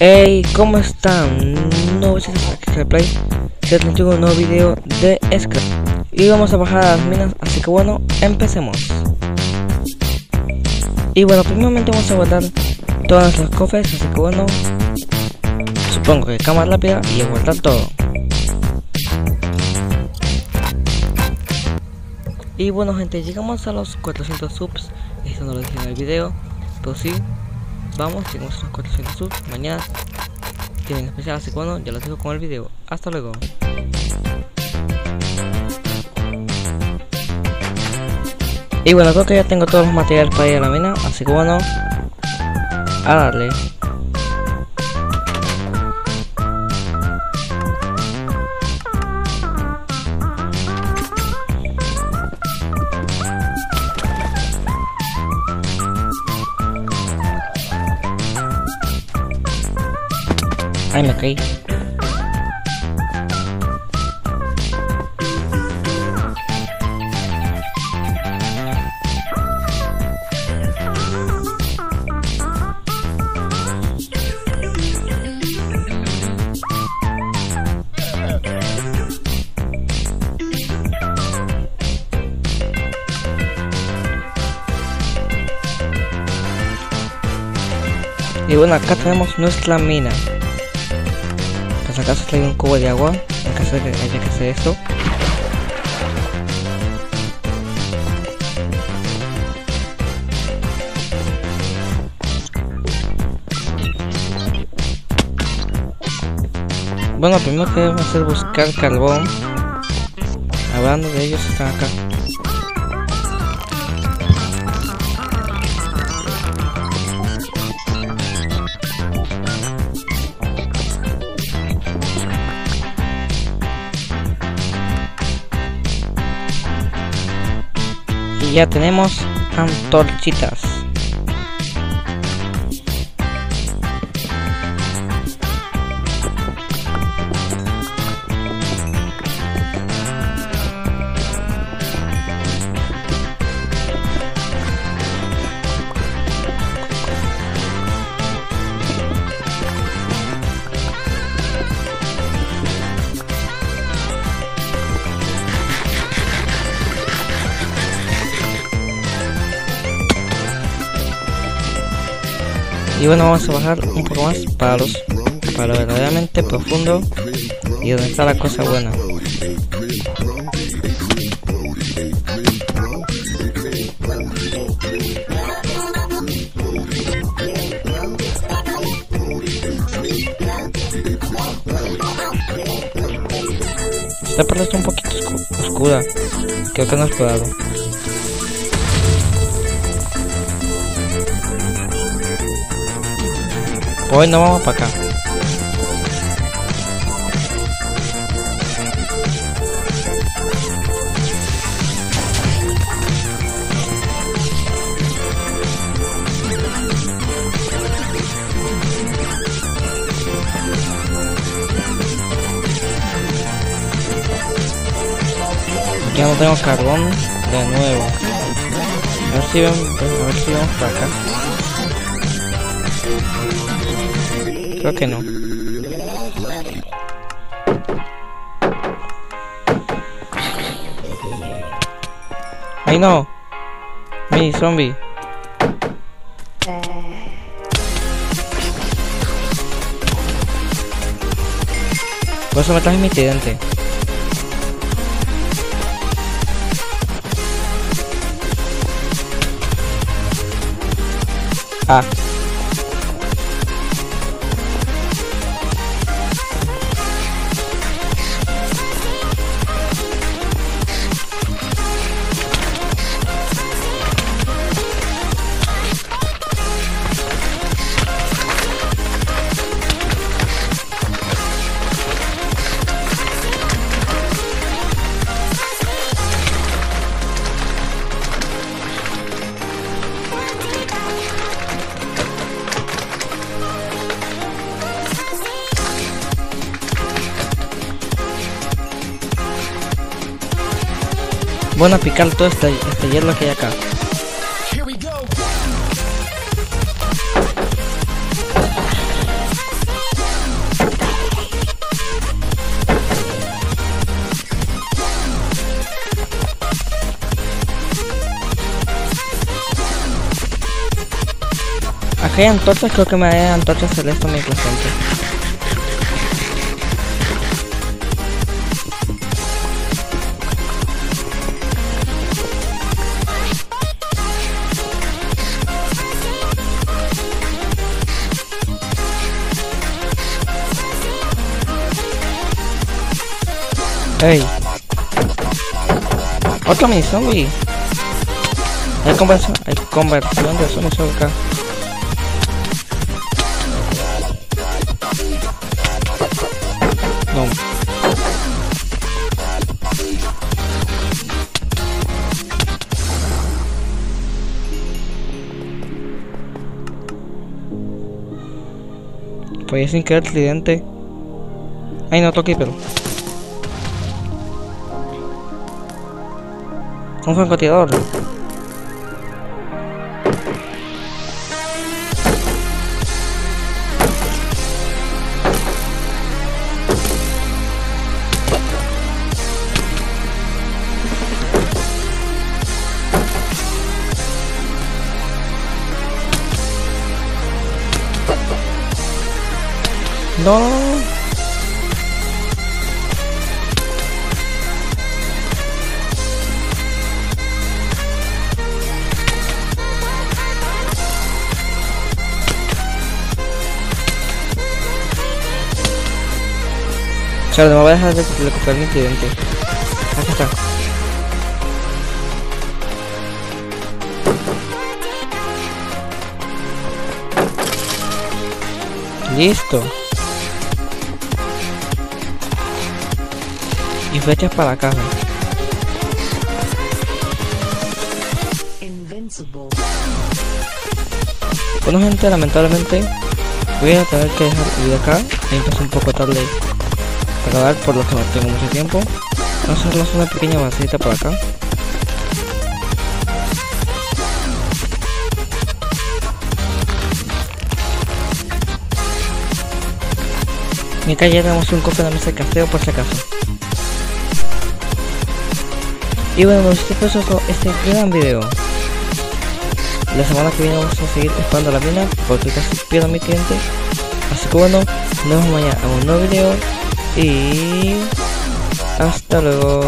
Hey, ¿cómo están? No voy a Play. Ya les un nuevo video de Scrap. Y vamos a bajar a las minas, así que bueno, empecemos. Y bueno, primeramente vamos a guardar todas las cofres, así que bueno, supongo que cámara rápida y guardar todo. Y bueno gente, llegamos a los 400 subs, esto no lo dije en el video, pero sí, vamos, llegamos a los 400 subs, mañana tienen especial, así bueno, ya los dejo con el video, hasta luego. Y bueno, creo que ya tengo todos los materiales para ir a la mina, así que bueno, a darle. Ay, me caí. Y bueno, acá tenemos nuestra mina. Pues acaso trae un cubo de agua, en caso de que haya que hacer esto. Bueno, primero que debemos hacer buscar carbón. Hablando de ellos, están acá. Ya tenemos antorchitas. Y bueno, vamos a bajar un poco más para los para lo verdaderamente profundo y donde está la cosa buena. Esta parte está un poquito oscura. Creo que no has probado. Hoy no vamos para acá. Aquí no tengo carbón de nuevo. A ver si vemos, a ver si vamos para acá. Creo que no. ¡Ay no! Mi zombie. Eso me traje mi tridente. Ah. Bueno, a picar todo este, este hielo que hay acá. Acá hay antorchas, creo que me dan antorchas celeste muy presente. ¡Ey! ¡Otro mini zombie! Hay conversión, hay conversión de zombies acá. No. Fue sin querer accidente. Ay, no toqué, pero. Un francotirador. No. Claro, no me voy a dejar de recuperar mi cliente. Aquí está. Listo. Y flechas para acá. Bueno gente, lamentablemente voy a tener que dejar el video acá. Empezó un poco tarde para grabar por lo que no tengo mucho tiempo. Vamos a hacer una pequeña avancita por acá. Y acá ya tenemos un cofre de mesa de casteo por si acaso. Y bueno, este fue todo este gran video. La semana que viene vamos a seguir explorando la mina porque casi pierdo a mi cliente. Así que bueno, nos vemos mañana en un nuevo video y hasta luego.